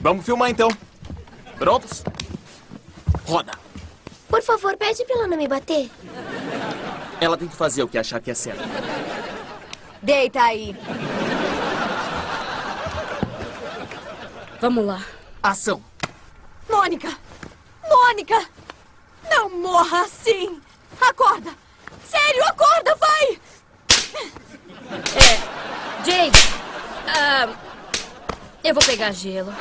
Vamos filmar então. Prontos? Roda. Por favor, pede pra ela não me bater. Ela tem que fazer o que achar que é certo. Deita aí. Vamos lá. Ação. Mônica! Mônica! Não morra assim! Acorda! Sério, acorda, vai! É. Jane! Eu vou pegar gelo.